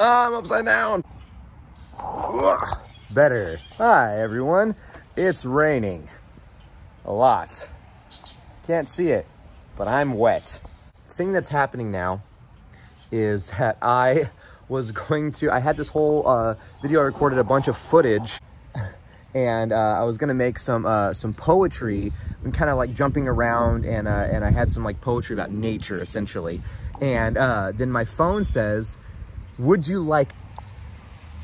I'm upside down. Ugh. Better. Hi, everyone. It's raining. A lot. Can't see it, but I'm wet. Thing that's happening now is that I was going to, I had this whole uh, video I recorded a bunch of footage and uh, I was gonna make some uh, some poetry and kind of like jumping around and uh, and I had some like poetry about nature essentially. And uh, then my phone says, would you like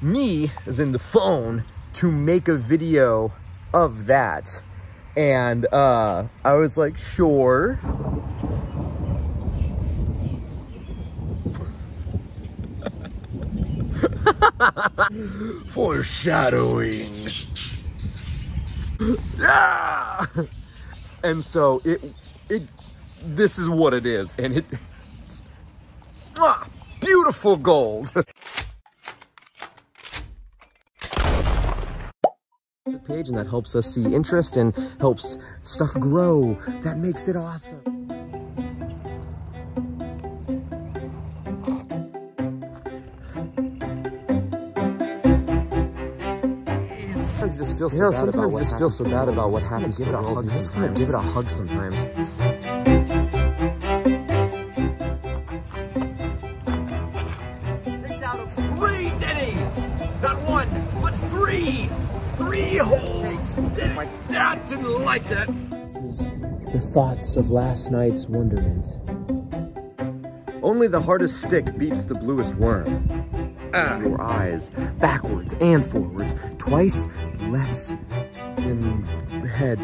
me, as in the phone, to make a video of that? And uh, I was like, sure. Foreshadowing. yeah! And so it, it, this is what it is. And it, it's, ah, beautiful gold. page and that helps us see interest and helps stuff grow. That makes it awesome. Sometimes you just feel so you know, bad sometimes about you just feel so bad about what happens. Give it a hug. Just kind of give it a hug sometimes. Out of three Denny's, not one, but three, three whole. My dad didn't like that. This is the thoughts of last night's wonderment. Only the hardest stick beats the bluest worm. Ah. Your eyes, backwards and forwards, twice less than head.